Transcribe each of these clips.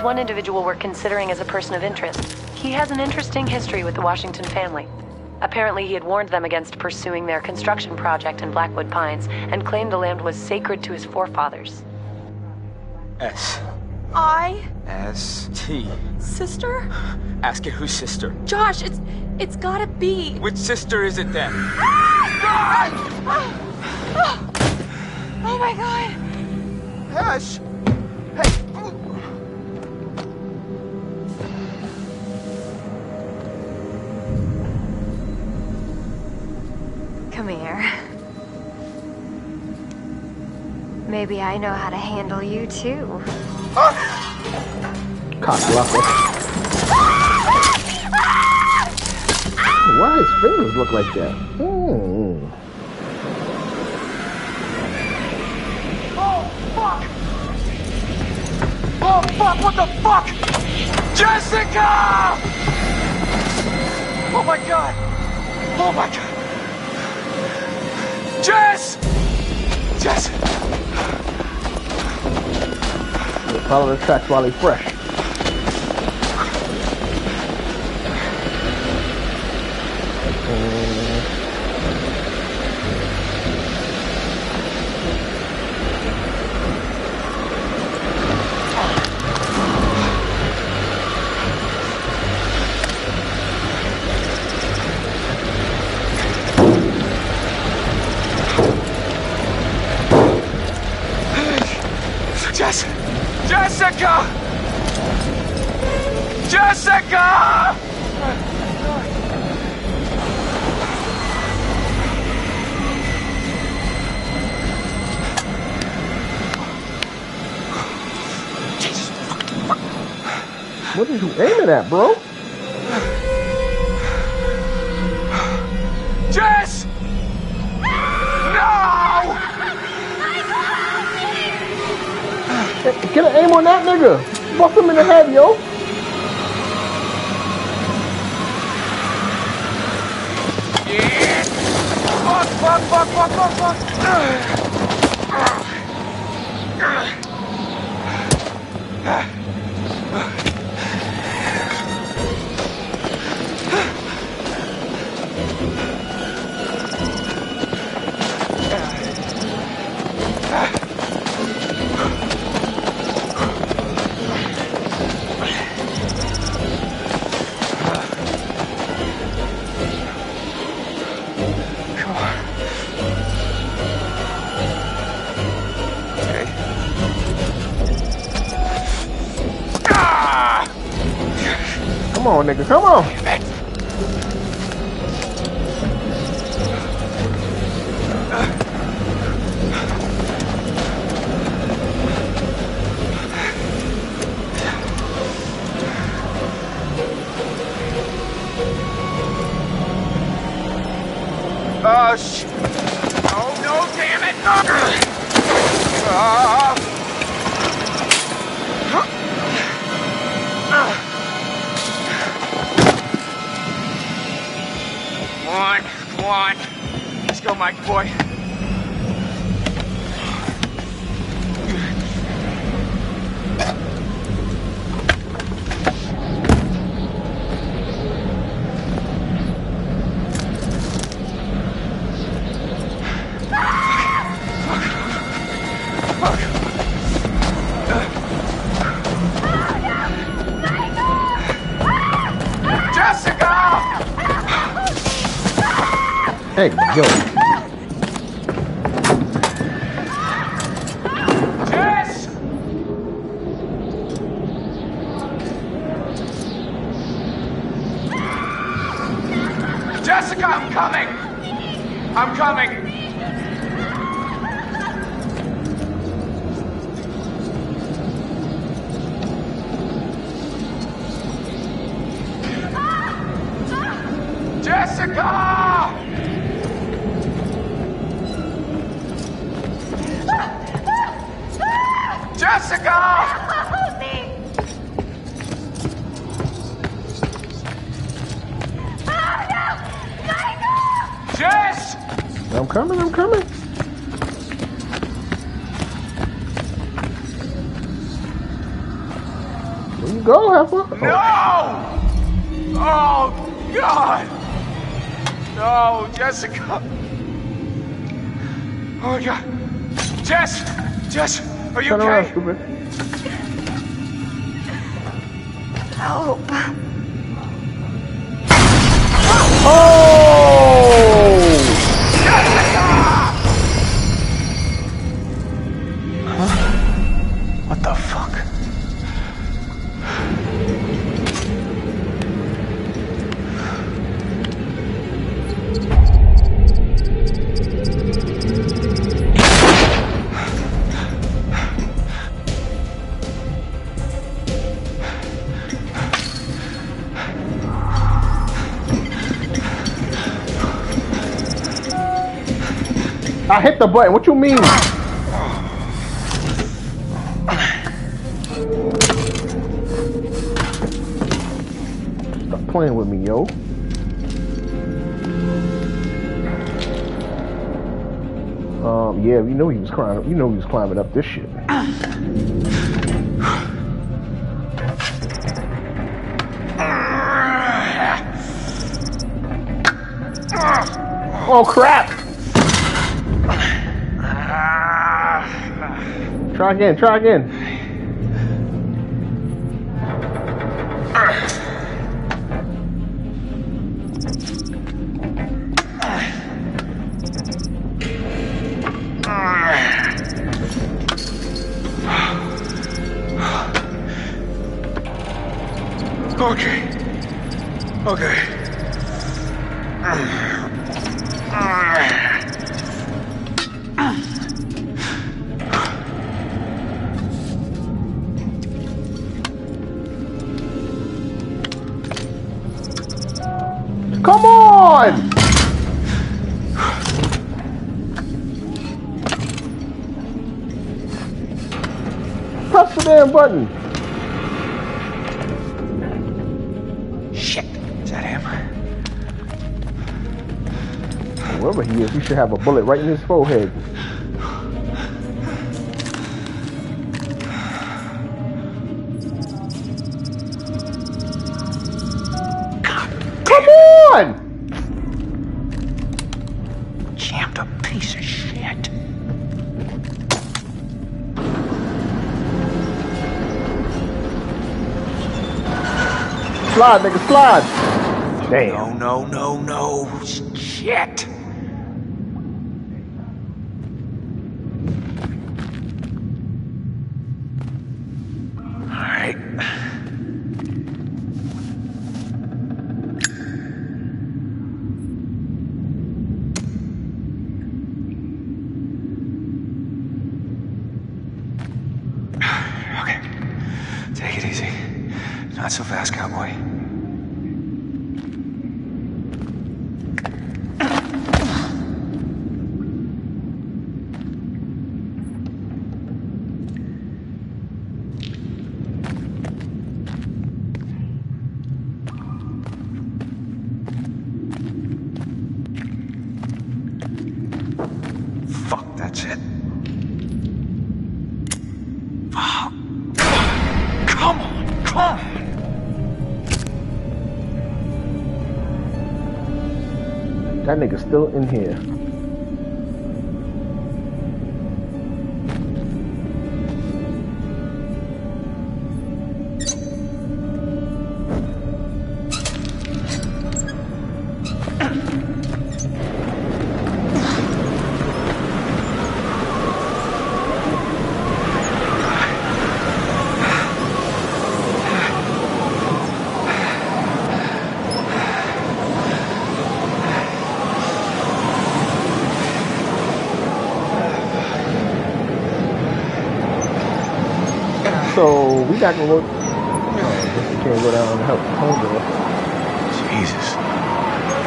on! There is one individual we're considering as a person of interest. He has an interesting history with the Washington family. Apparently, he had warned them against pursuing their construction project in Blackwood Pines and claimed the land was sacred to his forefathers. S. I. S. T. Sister? Ask it whose sister. Josh, it's. It's gotta be. Which sister is it then? Ah! Ah! Ah! Oh my god. Ash! Hey! Maybe I know how to handle you too. Cockblocker. Why his fingers look like that? Hmm. Oh, fuck! Oh, fuck! What the fuck? Jessica! Oh my god! Oh my god! Jess! Jess! Follow the tracks while he's fresh. What are you aiming at, bro? Jess! No! Hey, Get an aim on that nigga. Fuck him in the head, yo. Yeah. Fuck, fuck, fuck, fuck, fuck, fuck. Come on. Oh, sh- Oh, no, damn it! Ah! Let's go, Mike boy. Hey, yo. Jess! Coming, I'm coming. Where You go, have fun. No! Oh, God! No, Jessica! Oh, my God! Jess! Jess! Are you Turn around, okay? stupid. Help. Oh! I hit the button. What you mean? Stop playing with me, yo. Um, yeah, you know he was climbing. You know he was climbing up this shit. Oh crap! Try again. Try again. Come on! Press the damn button. Shit. Is that him? Wherever he is, he should have a bullet right in his forehead. Slide, nigga, slide. Damn. No, no, no, no. Shit. That nigga's still in here. So we got to look. Oh, can't go down and help homegirl. Jesus.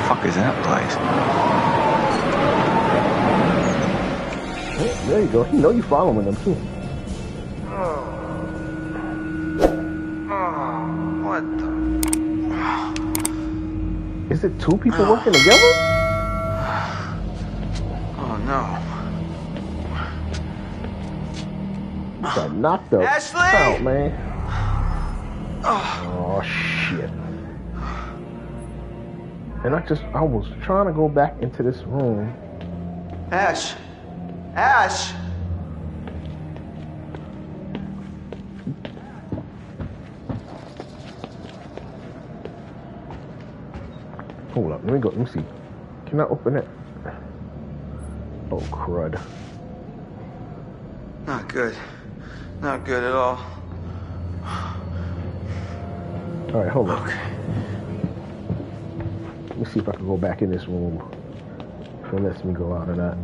fuck is that place? Oh, there you go. He know you following them too. What the? Is it two people working together? Oh no. Got knocked the Ashley! out, man. Oh shit. And I just I was trying to go back into this room. Ash! Ash! Hold up, let me go. Let me see. Can I open it? Oh crud. Not good. Not good at all. All right, hold on. Okay. Let me see if I can go back in this room. If it lets me go out or not.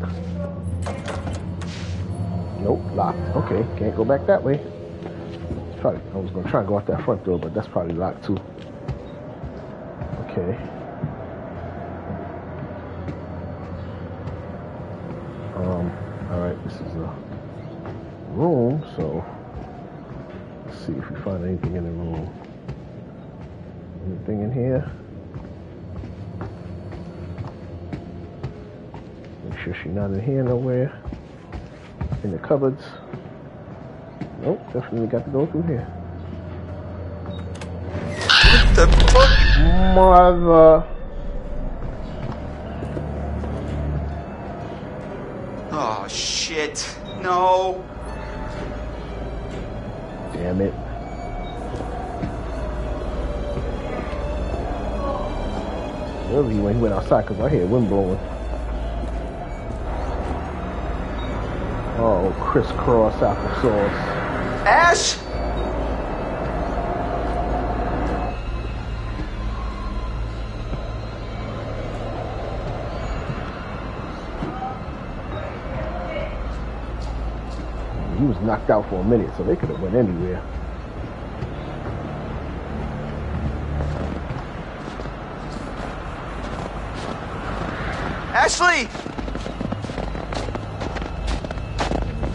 Nope, locked. Okay, can't go back that way. Probably I was gonna try and go out that front door, but that's probably locked too. Okay. Anything in the room. Anything in here? Make sure she's not in here nowhere. In the cupboards. Nope, definitely got to go through here. What the fuck? Mother. Oh, shit. No. Damn it. When he went outside, because I hear wind blowing. Oh, crisscross applesauce. Ash! He was knocked out for a minute, so they could have went anywhere. Ashley!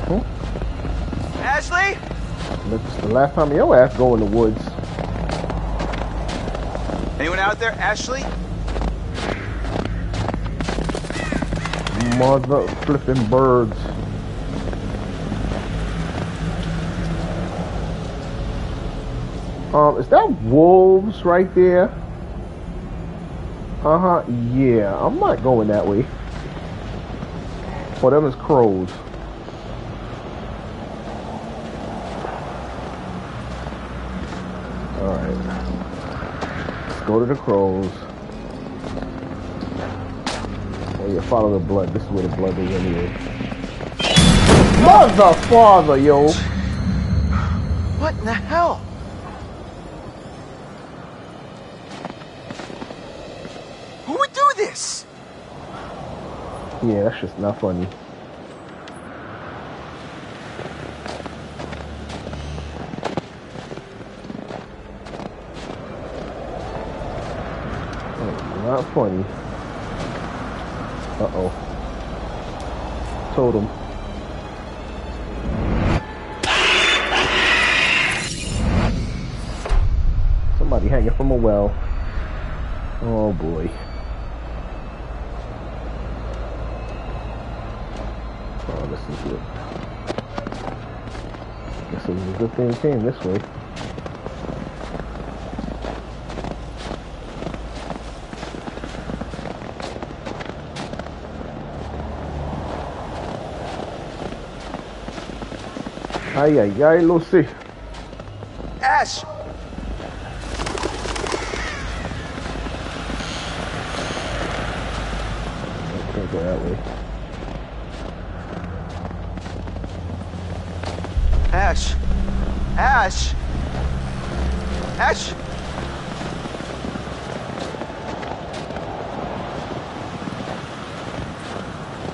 Huh? Ashley! That's the last time your ass go in the woods. Anyone out there? Ashley? Mother flipping birds. Um, is that wolves right there? Uh huh. Yeah, I'm not going that way. Oh, them is crows. All right. Let's go to the crows. Oh yeah, follow the blood. This is where the blood is anyway. Mother father, yo. What in the hell? Who would do this? Yeah, that's just not funny. Not funny. Uh oh. Told him. Somebody hanging from a well. Oh boy. Oh, this is good. Guess it was a good thing it came this way. Ay, ay, ay, Lucy. Ash! Can't go that way. Ash! Ash! Ash!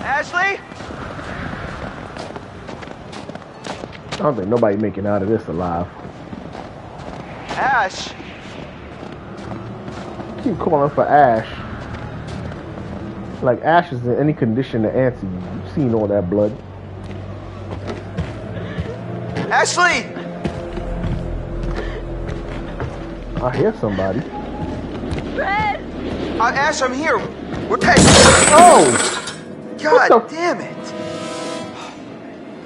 Ashley? I don't think nobody making out of this alive. Ash! Keep calling for Ash. Like Ash is in any condition to answer you. You've seen all that blood. Ashley! I hear somebody. Red! Uh, Ash, I'm here. We're hey, Oh! God damn it!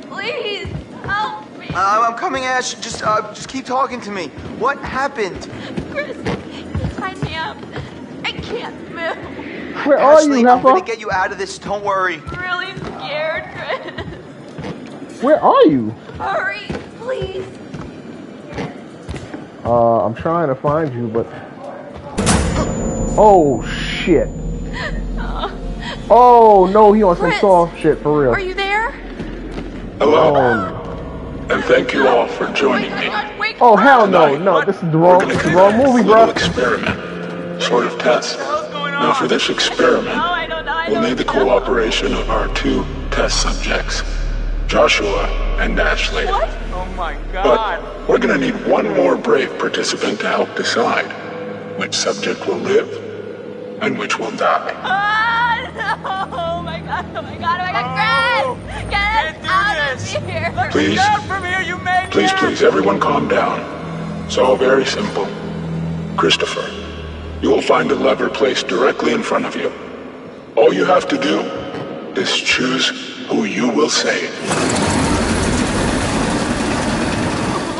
Please! Help me! Uh, I'm coming, Ash. Just, uh, just keep talking to me. What happened? Chris, he tied me up. I can't move. Where are Ashley, you, I'm gonna get you out of this. Don't worry. I'm really scared, Chris. Where are you? Hurry, please. Uh, I'm trying to find you, but. Oh shit. Oh no, he on some soft shit for real. Are you there? Hello, Oh, and thank you all for Oh my joining me. God, wake oh hell no, Tonight, no, this is the wrong, this is the wrong movie, bro. experiment, sort of test. Now, for this experiment, I don't know. I we'll don't need the know. cooperation of our two test subjects, Joshua and Ashley. What? Oh my god. But we're gonna need one more brave participant to help decide which subject will live and which will die. Ah, no. Oh my God. Oh my God. Oh my God. Chris, get us out of here. Please, from here, you maniac! please, please, everyone calm down. It's all very simple. Christopher, you will find a lever placed directly in front of you. All you have to do is choose who you will save.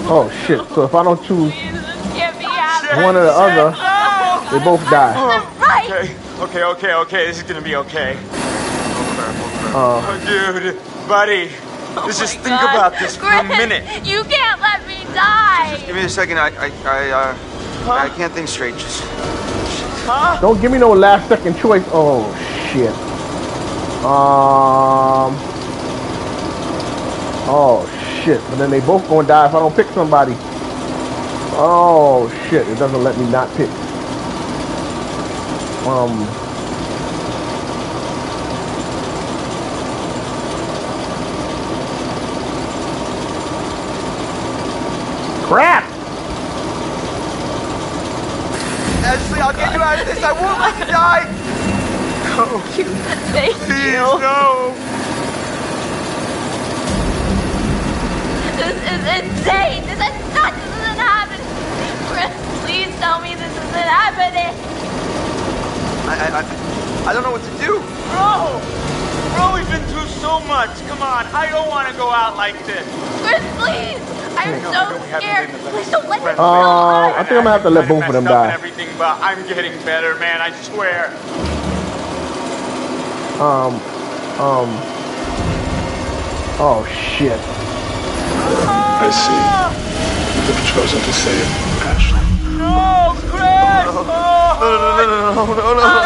Oh shit, so if I don't choose Jesus, get me out. one or the other, they both die. Okay, okay, okay, okay. This is gonna be okay. Uh, Oh, dude, buddy. Let's just think God. about this for a minute. You can't let me die. just Give me a second. I, I, I, uh, I can't think straight. Just. don't give me no last second choice. Oh shit. Um. Oh shit, but then they both gonna die if I don't pick somebody. Oh shit, it doesn't let me not pick. Um. Crap! Ashley, I'll get you out of this. I won't let you die. Thank Please, you. no. This is insane. This is not. This isn't happening. Chris, please tell me this isn't happening. I, I, I, I don't know what to do. Bro! Bro, we've been through so much. Come on, I don't want to go out like this. Chris, please. I'm so scared. Please don't let me Um, I think I'm gonna have to let both of them Messed up and die. everything, but I'm getting better, man. I swear. Um, um. Oh shit. I see. You've chosen to save Ashley. No, Chris! Oh, No, no, no, no, no, no, no,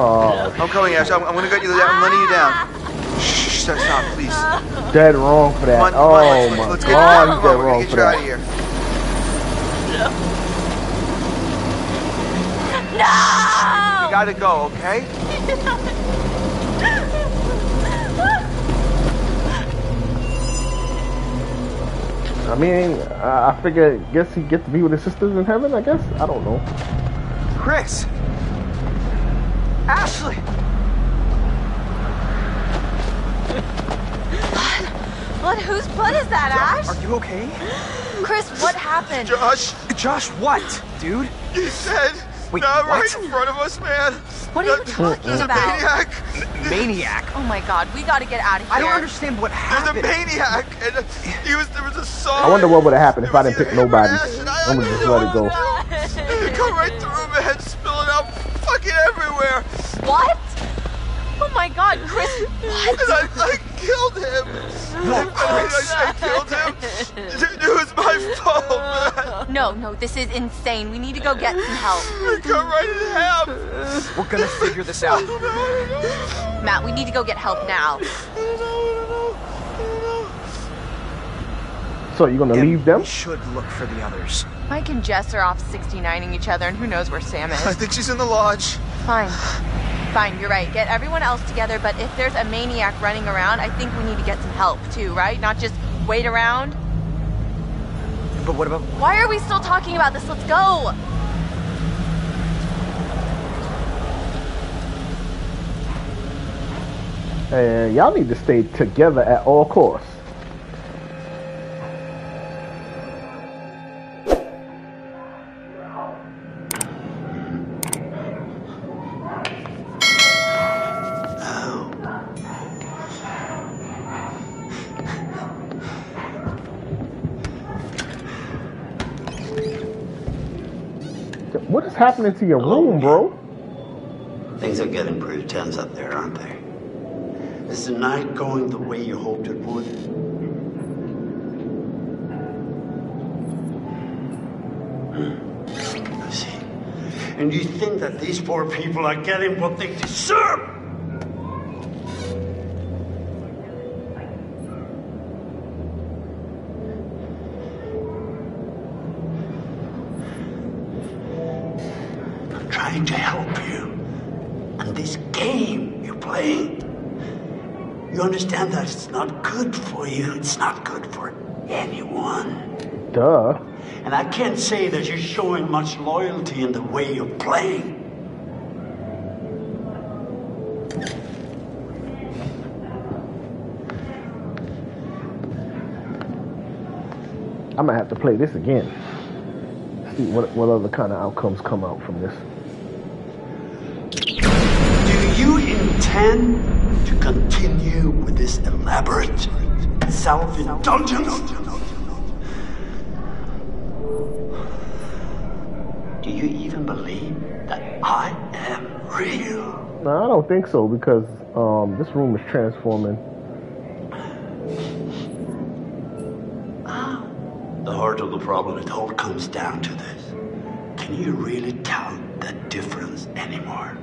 Oh. I'm coming, Ashley. I'm, I'm gonna get you down. I'm letting you down. Shh, stop, stop, please. dead wrong for that. Come on, come oh on, let's, my let's get, god, come he's dead we're wrong gonna get for you out of here. No! You gotta go, okay? I mean, I I figure, guess he gets to be with his sisters in heaven. I guess I don't know. Chris! Ashley! What? Whose blood is that, Ash? Are you okay? Chris, what happened? Josh! Josh, what? Dude? You said Wait, not what? right in front of us, man. What are you That- talking There's a about? maniac. Maniac. Oh my god, we gotta get out of here. I don't understand what There's happened. a maniac, and he was there was a song. I wonder what would have happened if I didn't pick either him or nobody. I I'm gonna just let it go. It come right through, man, spilling out fucking everywhere. What? Oh my god, Chris, what? And I, I killed him. I, I, I killed him. It, it was my fault, man. No, no, this is insane. We need to go get some help. I cut right in half. We're gonna figure this out. Matt, we need to go get help now. So you're gonna leave them? We should look for the others. Mike and Jess are off 69ing each other, and who knows where Sam is. I think she's in the lodge. Fine. Fine, you're right. Get everyone else together, but if there's a maniac running around, I think we need to get some help too, right? Not just wait around. but what about... Why are we still talking about this? Let's go. And y'all need to stay together at all costs. Happening to your room, bro? Things are getting pretty tense up there, aren't they? Is the night going the way you hoped it would? Hmm. I see. And you think that these poor people are getting what they deserve? Not good for anyone. Duh. And I can't say that you're showing much loyalty in the way you're playing. I'm gonna have to play this again. See what what other kind of outcomes come out from this. Do you intend to continue with this elaborate self-indulgence? Do you even believe that I am real? No, I don't think so because um, this room is transforming. The heart of the problem, it all comes down to this. Can you really tell the difference anymore?